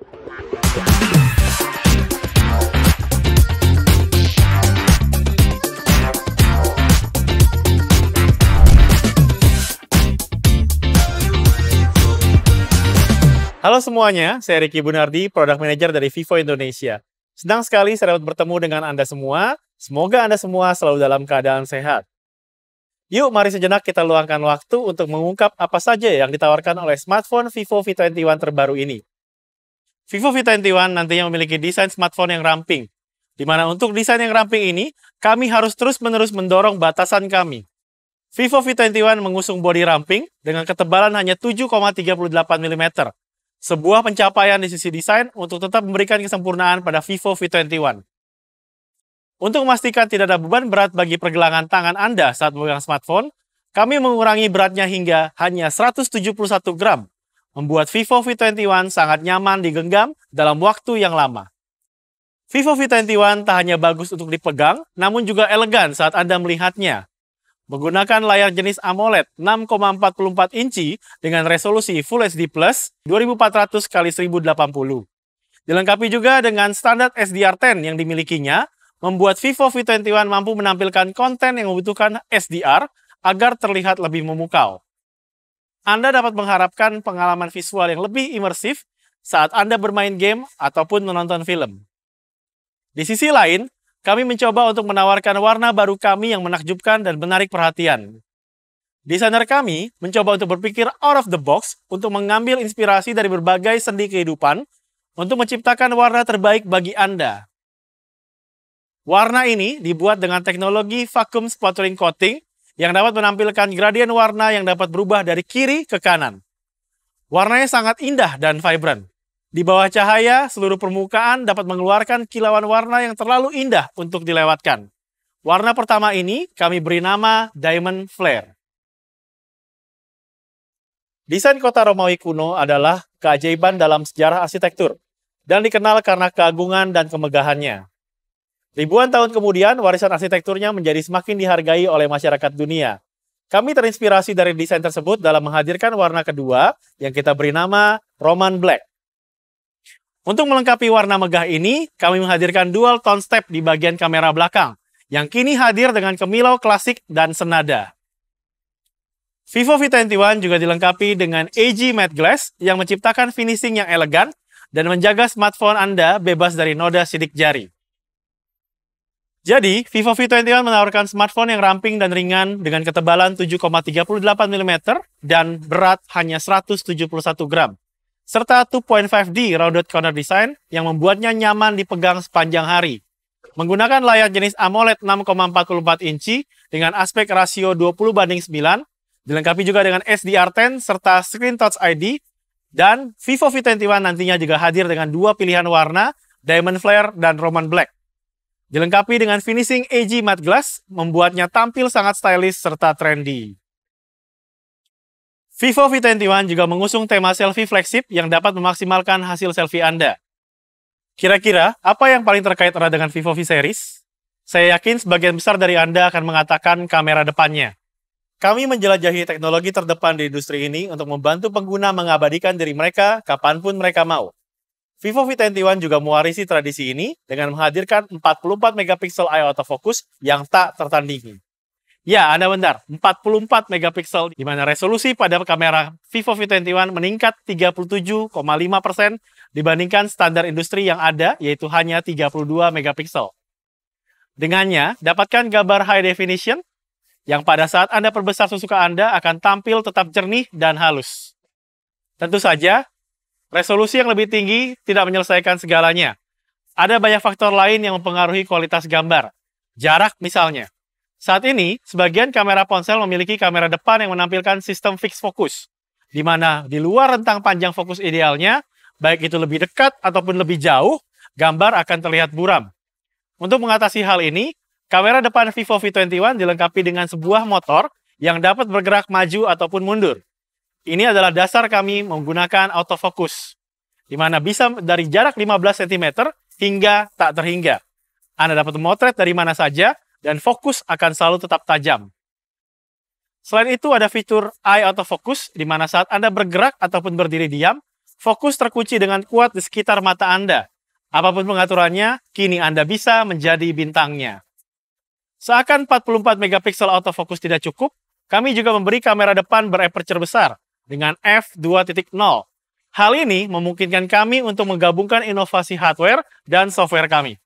Halo semuanya, saya Ricky Bunardi, Product Manager dari Vivo Indonesia. Senang sekali saya dapat bertemu dengan Anda semua. Semoga Anda semua selalu dalam keadaan sehat. Yuk, mari sejenak kita luangkan waktu untuk mengungkap apa saja yang ditawarkan oleh smartphone Vivo V21 terbaru ini. Vivo V21 nantinya memiliki desain smartphone yang ramping, di mana untuk desain yang ramping ini, kami harus terus-menerus mendorong batasan kami. Vivo V21 mengusung bodi ramping dengan ketebalan hanya 7,38 mm sebuah pencapaian di sisi desain untuk tetap memberikan kesempurnaan pada Vivo V21. Untuk memastikan tidak ada beban berat bagi pergelangan tangan Anda saat memegang smartphone, kami mengurangi beratnya hingga hanya 171 gram, membuat Vivo V21 sangat nyaman digenggam dalam waktu yang lama. Vivo V21 tak hanya bagus untuk dipegang, namun juga elegan saat Anda melihatnya. Menggunakan layar jenis AMOLED 6,44 inci dengan resolusi Full HD Plus 2400 x 1080. Dilengkapi juga dengan standar SDR10 yang dimilikinya, membuat Vivo V21 mampu menampilkan konten yang membutuhkan SDR agar terlihat lebih memukau. Anda dapat mengharapkan pengalaman visual yang lebih imersif saat Anda bermain game ataupun menonton film. Di sisi lain, kami mencoba untuk menawarkan warna baru kami yang menakjubkan dan menarik perhatian. Desainer kami mencoba untuk berpikir out of the box untuk mengambil inspirasi dari berbagai sendi kehidupan untuk menciptakan warna terbaik bagi Anda. Warna ini dibuat dengan teknologi vacuum sputtering coating yang dapat menampilkan gradien warna yang dapat berubah dari kiri ke kanan. Warnanya sangat indah dan vibrant. Di bawah cahaya, seluruh permukaan dapat mengeluarkan kilauan warna yang terlalu indah untuk dilewatkan. Warna pertama ini kami beri nama Diamond Flare. Desain kota Romawi kuno adalah keajaiban dalam sejarah arsitektur dan dikenal karena keagungan dan kemegahannya. Ribuan tahun kemudian, warisan arsitekturnya menjadi semakin dihargai oleh masyarakat dunia. Kami terinspirasi dari desain tersebut dalam menghadirkan warna kedua yang kita beri nama Roman Black. Untuk melengkapi warna megah ini, kami menghadirkan dual tone step di bagian kamera belakang, yang kini hadir dengan kemilau klasik dan senada. Vivo V21 juga dilengkapi dengan AG Matte Glass yang menciptakan finishing yang elegan dan menjaga smartphone Anda bebas dari noda sidik jari. Jadi, Vivo V21 menawarkan smartphone yang ramping dan ringan dengan ketebalan 7,38 mm dan berat hanya 171 gram serta 2.5D rounded corner design yang membuatnya nyaman dipegang sepanjang hari. Menggunakan layar jenis AMOLED 6,44 inci dengan aspek rasio 20 banding 9, dilengkapi juga dengan SDR10 serta Screen Touch ID, dan Vivo V21 nantinya juga hadir dengan dua pilihan warna, Diamond Flare dan Roman Black. Dilengkapi dengan finishing AG matte glass, membuatnya tampil sangat stylish serta trendy. Vivo V21 juga mengusung tema selfie flagship yang dapat memaksimalkan hasil selfie Anda. Kira-kira apa yang paling terkait erat dengan Vivo V Series? Saya yakin sebagian besar dari Anda akan mengatakan kamera depannya. Kami menjelajahi teknologi terdepan di industri ini untuk membantu pengguna mengabadikan diri mereka kapan pun mereka mau. Vivo V21 juga mewarisi tradisi ini dengan menghadirkan 44 megapiksel eye autofocus yang tak tertandingi. Ya, Anda benar. 44 megapiksel di mana resolusi pada kamera Vivo V21 meningkat 37,5% persen dibandingkan standar industri yang ada yaitu hanya 32 megapiksel. Dengannya, dapatkan gambar high definition yang pada saat Anda perbesar susuka Anda akan tampil tetap jernih dan halus. Tentu saja, resolusi yang lebih tinggi tidak menyelesaikan segalanya. Ada banyak faktor lain yang mempengaruhi kualitas gambar. Jarak misalnya. Saat ini, sebagian kamera ponsel memiliki kamera depan yang menampilkan sistem fix fokus, di mana di luar rentang panjang fokus idealnya, baik itu lebih dekat ataupun lebih jauh, gambar akan terlihat buram. Untuk mengatasi hal ini, kamera depan Vivo V21 dilengkapi dengan sebuah motor yang dapat bergerak maju ataupun mundur. Ini adalah dasar kami menggunakan autofocus, di mana bisa dari jarak 15 cm hingga tak terhingga. Anda dapat memotret dari mana saja dan fokus akan selalu tetap tajam. Selain itu ada fitur eye autofocus di mana saat Anda bergerak ataupun berdiri diam, fokus terkunci dengan kuat di sekitar mata Anda. Apa pun pengaturannya, kini Anda bisa menjadi bintangnya. Seakan 44 megapiksel autofocus tidak cukup, kami juga memberi kamera depan beraperture besar dengan f2.0. Hal ini memungkinkan kami untuk menggabungkan inovasi hardware dan software kami.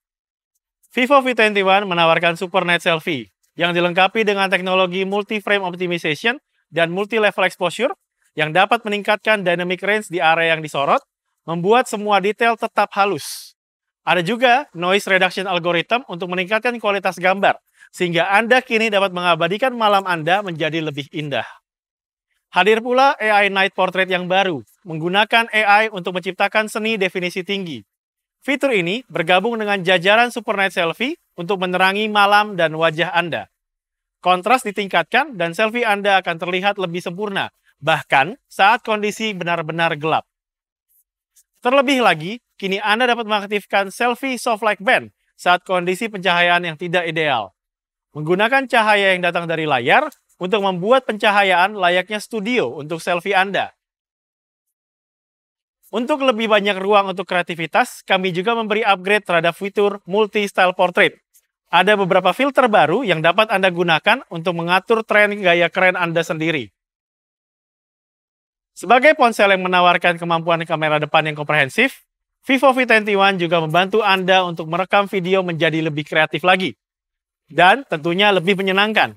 Vivo V21 menawarkan Super Night Selfie yang dilengkapi dengan teknologi multi-frame optimization dan multi-level exposure yang dapat meningkatkan dynamic range di area yang disorot, membuat semua detail tetap halus. Ada juga noise reduction algorithm untuk meningkatkan kualitas gambar, sehingga Anda kini dapat mengabadikan malam Anda menjadi lebih indah. Hadir pula AI Night Portrait yang baru, menggunakan AI untuk menciptakan seni definisi tinggi. Fitur ini bergabung dengan jajaran Super Night Selfie untuk menerangi malam dan wajah Anda. Kontras ditingkatkan dan selfie Anda akan terlihat lebih sempurna, bahkan saat kondisi benar-benar gelap. Terlebih lagi, kini Anda dapat mengaktifkan selfie soft light band saat kondisi pencahayaan yang tidak ideal. Menggunakan cahaya yang datang dari layar, untuk membuat pencahayaan layaknya studio untuk selfie Anda. Untuk lebih banyak ruang untuk kreativitas, kami juga memberi upgrade terhadap fitur multi-style portrait. Ada beberapa filter baru yang dapat Anda gunakan untuk mengatur tren gaya keren Anda sendiri. Sebagai ponsel yang menawarkan kemampuan kamera depan yang komprehensif, Vivo V21 juga membantu Anda untuk merekam video menjadi lebih kreatif lagi. Dan tentunya lebih menyenangkan.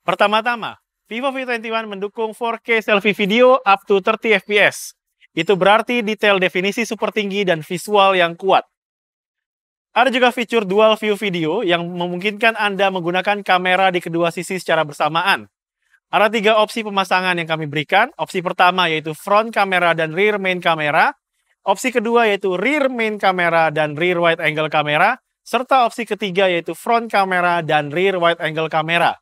Pertama-tama, Vivo V21 mendukung 4K selfie video up to 30 fps. Itu berarti detail definisi super tinggi dan visual yang kuat. Ada juga fitur dual view video yang memungkinkan Anda menggunakan kamera di kedua sisi secara bersamaan. Ada tiga opsi pemasangan yang kami berikan. Opsi pertama yaitu front kamera dan rear main kamera. Opsi kedua yaitu rear main kamera dan rear wide angle kamera. Serta opsi ketiga yaitu front kamera dan rear wide angle kamera.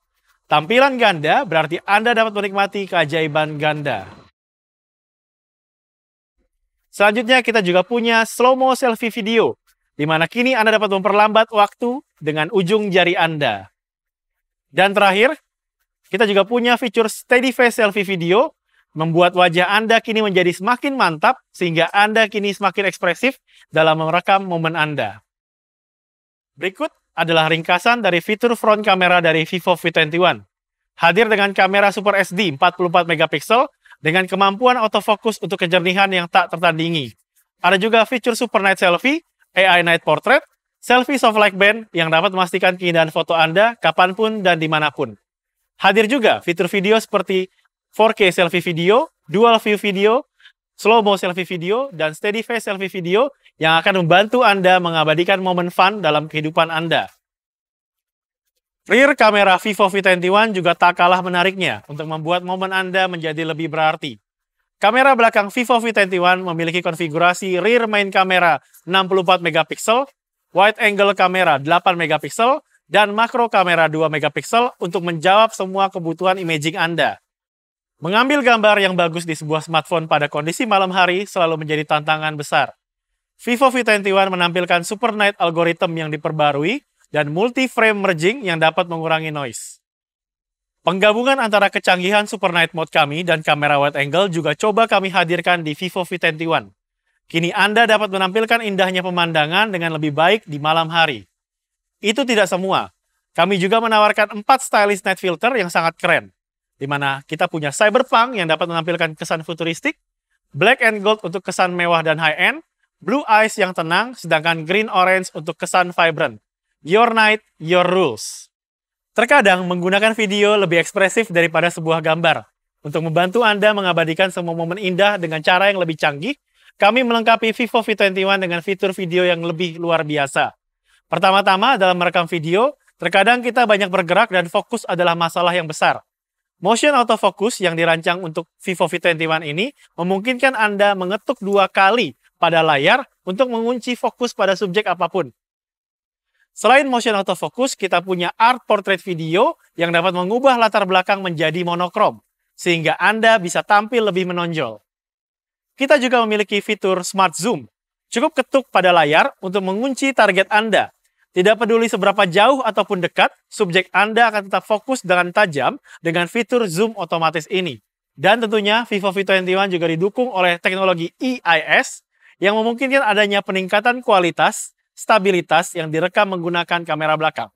Tampilan ganda berarti Anda dapat menikmati keajaiban ganda. Selanjutnya kita juga punya slow-mo selfie video, di mana kini Anda dapat memperlambat waktu dengan ujung jari Anda. Dan terakhir, kita juga punya fitur steady face selfie video, membuat wajah Anda kini menjadi semakin mantap, sehingga Anda kini semakin ekspresif dalam merekam momen Anda. Berikut adalah ringkasan dari fitur front kamera dari Vivo V21. Hadir dengan kamera Super SD 44 megapiksel dengan kemampuan autofocus untuk kejernihan yang tak tertandingi. Ada juga fitur Super Night Selfie, AI Night Portrait, Selfie Soft Light Band yang dapat memastikan keindahan foto Anda kapan pun dan di mana pun. Hadir juga fitur video seperti 4K selfie video, dual view video, slow mo selfie video, dan steady face selfie video yang akan membantu Anda mengabadikan momen fun dalam kehidupan Anda. Rear kamera Vivo V21 juga tak kalah menariknya untuk membuat momen Anda menjadi lebih berarti. Kamera belakang Vivo V21 memiliki konfigurasi rear main kamera 64 megapiksel, wide angle kamera 8 megapiksel, dan makro kamera 2 megapiksel untuk menjawab semua kebutuhan imaging Anda. Mengambil gambar yang bagus di sebuah smartphone pada kondisi malam hari selalu menjadi tantangan besar. Vivo V21 menampilkan Super Night algorithm yang diperbarui dan multi-frame merging yang dapat mengurangi noise. Penggabungan antara kecanggihan Super Night Mode kami dan kamera wide angle juga coba kami hadirkan di Vivo V21. Kini Anda dapat menampilkan indahnya pemandangan dengan lebih baik di malam hari. Itu tidak semua. Kami juga menawarkan 4 stylish night filter yang sangat keren, di mana kita punya cyberpunk yang dapat menampilkan kesan futuristik, black and gold untuk kesan mewah dan high-end, Blue Eyes yang tenang, sedangkan Green Orange untuk kesan vibrant. Your night, your rules. Terkadang menggunakan video lebih ekspresif daripada sebuah gambar. Untuk membantu Anda mengabadikan semua momen indah dengan cara yang lebih canggih, kami melengkapi Vivo V21 dengan fitur video yang lebih luar biasa. Pertama-tama dalam merekam video, terkadang kita banyak bergerak dan fokus adalah masalah yang besar. Motion autofocus yang dirancang untuk Vivo V21 ini memungkinkan Anda mengetuk dua kali pada layar untuk mengunci fokus pada subjek apa pun. Selain motion autofocus, kita punya art portrait video yang dapat mengubah latar belakang menjadi monokrom, sehingga Anda bisa tampil lebih menonjol. Kita juga memiliki fitur Smart Zoom. Cukup ketuk pada layar untuk mengunci target Anda. Tidak peduli seberapa jauh ataupun dekat, subjek Anda akan tetap fokus dengan tajam dengan fitur zoom otomatis ini. Dan tentunya Vivo V21 juga didukung oleh teknologi EIS yang memungkinkan adanya peningkatan kualitas, stabilitas yang direkam menggunakan kamera belakang.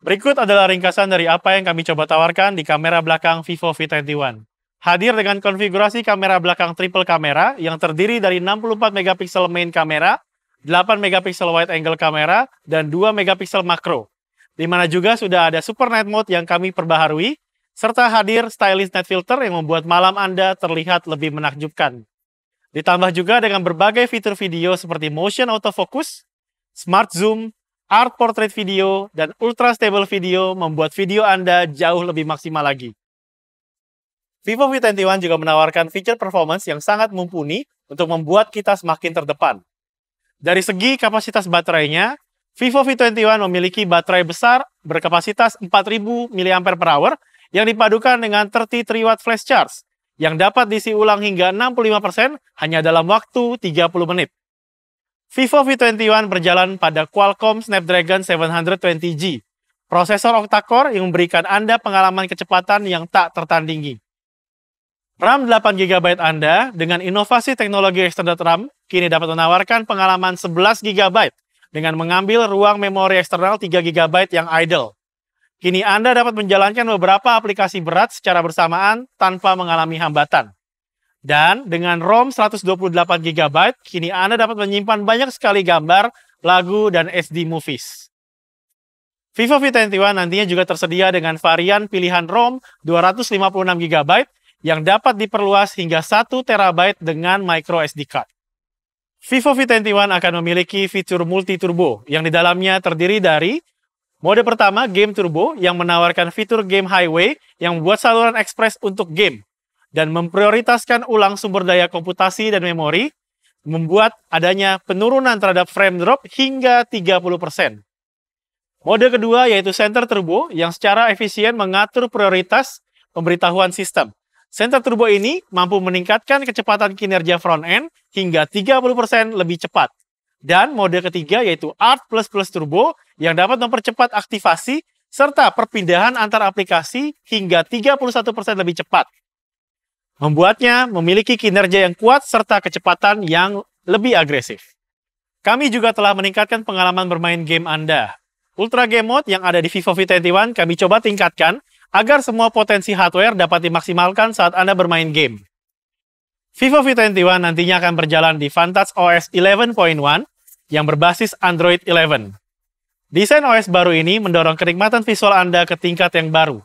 Berikut adalah ringkasan dari apa yang kami coba tawarkan di kamera belakang Vivo V21. Hadir dengan konfigurasi kamera belakang triple kamera yang terdiri dari 64 megapiksel main kamera, 8 megapiksel wide angle kamera, dan 2 megapiksel makro. Di mana juga sudah ada super night mode yang kami perbaharui, serta hadir stylish night filter yang membuat malam Anda terlihat lebih menakjubkan. Ditambah juga dengan berbagai fitur video seperti motion autofocus, smart zoom, art portrait video, dan ultra stable video membuat video Anda jauh lebih maksimal lagi. Vivo V21 juga menawarkan fitur performance yang sangat mumpuni untuk membuat kita semakin terdepan. Dari segi kapasitas baterainya, Vivo V21 memiliki baterai besar berkapasitas 4000 mAh yang dipadukan dengan 33 Watt flash charge yang dapat diisi ulang hingga 65% hanya dalam waktu 30 menit. Vivo V21 berjalan pada Qualcomm Snapdragon 720G, prosesor octa-core yang memberikan Anda pengalaman kecepatan yang tak tertandingi. RAM 8GB Anda dengan inovasi teknologi extended RAM kini dapat menawarkan pengalaman 11GB dengan mengambil ruang memori eksternal 3GB yang idle. Kini Anda dapat menjalankan beberapa aplikasi berat secara bersamaan tanpa mengalami hambatan. Dan dengan ROM 128GB, kini Anda dapat menyimpan banyak sekali gambar, lagu, dan SD movies. Vivo V21 nantinya juga tersedia dengan varian pilihan ROM 256GB yang dapat diperluas hingga 1 TB dengan micro SD card. Vivo V21 akan memiliki fitur multi turbo yang di dalamnya terdiri dari mode pertama game turbo yang menawarkan fitur game highway yang membuat saluran ekspres untuk game dan memprioritaskan ulang sumber daya komputasi dan memori, membuat adanya penurunan terhadap frame drop hingga 30%. Mode kedua yaitu Center Turbo yang secara efisien mengatur prioritas pemberitahuan sistem. Center Turbo ini mampu meningkatkan kecepatan kinerja front end hingga 30% lebih cepat. Dan mode ketiga yaitu Art++ Turbo yang dapat mempercepat aktivasi serta perpindahan antar aplikasi hingga 31% lebih cepat membuatnya memiliki kinerja yang kuat serta kecepatan yang lebih agresif. Kami juga telah meningkatkan pengalaman bermain game Anda. Ultra Game Mode yang ada di Vivo V21 kami coba tingkatkan agar semua potensi hardware dapat dimaksimalkan saat Anda bermain game. Vivo V21 nantinya akan berjalan di Vantage OS 11.1 yang berbasis Android 11. Desain OS baru ini mendorong kenikmatan visual Anda ke tingkat yang baru.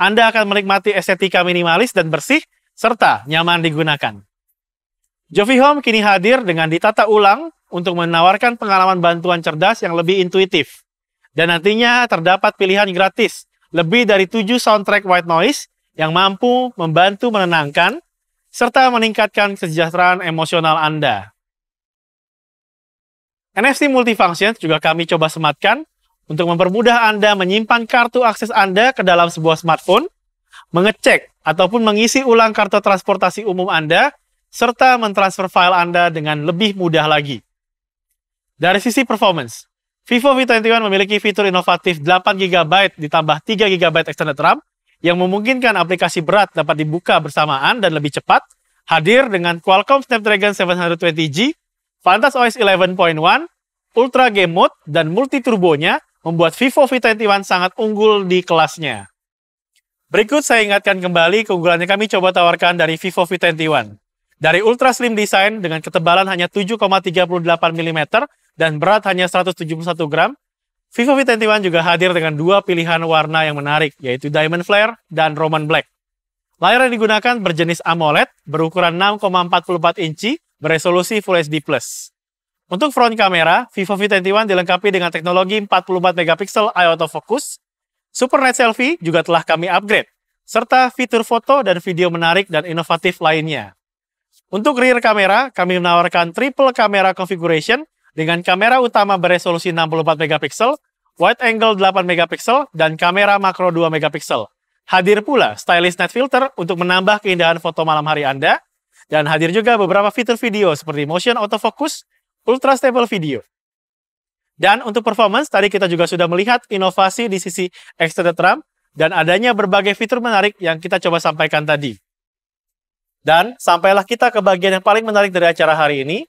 Anda akan menikmati estetika minimalis dan bersih serta nyaman digunakan. Jovi Home kini hadir dengan ditata ulang untuk menawarkan pengalaman bantuan cerdas yang lebih intuitif. Dan nantinya terdapat pilihan gratis lebih dari 7 soundtrack white noise yang mampu membantu menenangkan serta meningkatkan kesejahteraan emosional Anda. NFC Multifunction juga kami coba sematkan untuk mempermudah Anda menyimpan kartu akses Anda ke dalam sebuah smartphone mengecek ataupun mengisi ulang kartu transportasi umum Anda, serta mentransfer file Anda dengan lebih mudah lagi. Dari sisi performance, Vivo V21 memiliki fitur inovatif 8GB ditambah 3GB extended RAM yang memungkinkan aplikasi berat dapat dibuka bersamaan dan lebih cepat, hadir dengan Qualcomm Snapdragon 720G, Vantage OS 11.1, Ultra Game Mode, dan multi turbonya membuat Vivo V21 sangat unggul di kelasnya. Berikut saya ingatkan kembali keunggulannya kami coba tawarkan dari Vivo V21. Dari ultra slim design dengan ketebalan hanya 7,38 mm dan berat hanya 171 gram, Vivo V21 juga hadir dengan dua pilihan warna yang menarik, yaitu Diamond Flare dan Roman Black. Layar yang digunakan berjenis AMOLED berukuran 6,44 inci beresolusi Full HD+. Untuk front kamera, Vivo V21 dilengkapi dengan teknologi 44 megapiksel eye autofocus Super Night Selfie juga telah kami upgrade, serta fitur foto dan video menarik dan inovatif lainnya. Untuk rear kamera, kami menawarkan triple camera configuration dengan kamera utama beresolusi 64 megapiksel, wide angle 8 megapiksel, dan kamera makro 2 megapiksel. Hadir pula stylish night filter untuk menambah keindahan foto malam hari Anda, dan hadir juga beberapa fitur video seperti motion autofocus, ultra stable video, dan untuk performance, tadi kita juga sudah melihat inovasi di sisi extended RAM dan adanya berbagai fitur menarik yang kita coba sampaikan tadi. Dan sampailah kita ke bagian yang paling menarik dari acara hari ini,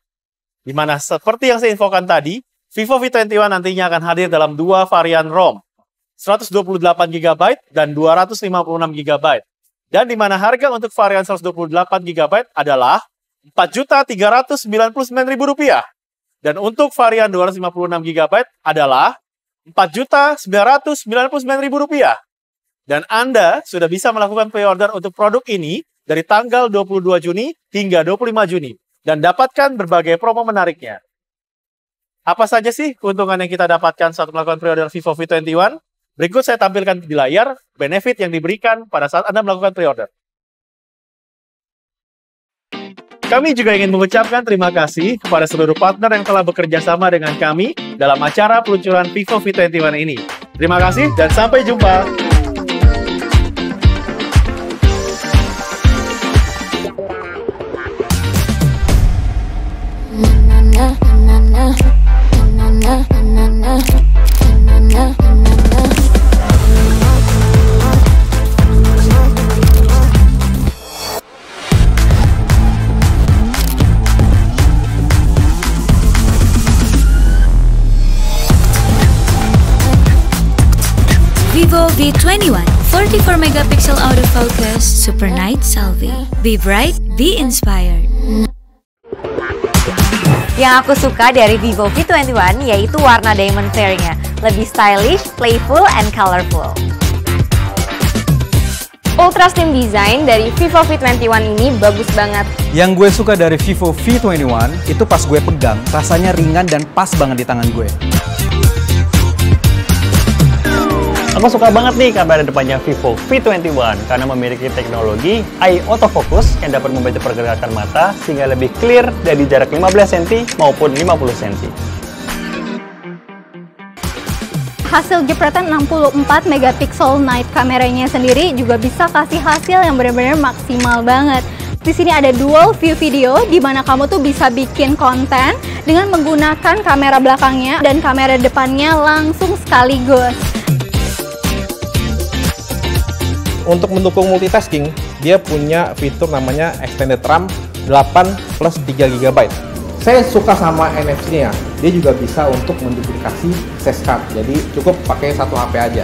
di mana seperti yang saya infokan tadi, Vivo V21 nantinya akan hadir dalam dua varian ROM, 128GB dan 256GB. Dan di mana harga untuk varian 128GB adalah Rp4.399.000. Dan untuk varian 256GB adalah Rp4.999.000. Dan Anda sudah bisa melakukan pre-order untuk produk ini dari tanggal 22 Juni hingga 25 Juni dan dapatkan berbagai promo menariknya. Apa saja sih keuntungan yang kita dapatkan saat melakukan pre-order Vivo V21? Berikut saya tampilkan di layar benefit yang diberikan pada saat Anda melakukan pre-order. Kami juga ingin mengucapkan terima kasih kepada seluruh partner yang telah bekerja sama dengan kami dalam acara peluncuran Vivo V21 ini. Terima kasih dan sampai jumpa. Super Night Selfie. Be bright, be inspired. Yang aku suka dari Vivo V21 yaitu warna diamond flare-nya. Lebih stylish, playful, and colorful. Ultra Slim Design dari Vivo V21 ini bagus banget. Yang gue suka dari Vivo V21 itu pas gue pegang, rasanya ringan dan pas banget di tangan gue. Aku suka banget nih kamera depannya Vivo V21 karena memiliki teknologi eye autofocus yang dapat membaca pergerakan mata sehingga lebih clear dari jarak 15 cm maupun 50 cm. Hasil jepretan 64 megapiksel night kameranya sendiri juga bisa kasih hasil yang benar-benar maksimal banget. Di sini ada dual view video di mana kamu tuh bisa bikin konten dengan menggunakan kamera belakangnya dan kamera depannya langsung sekaligus. Untuk mendukung multitasking, dia punya fitur namanya Extended RAM 8 plus 3 GB. Saya suka sama NFC-nya, dia juga bisa untuk menduplikasi SIM card, jadi cukup pakai satu HP aja.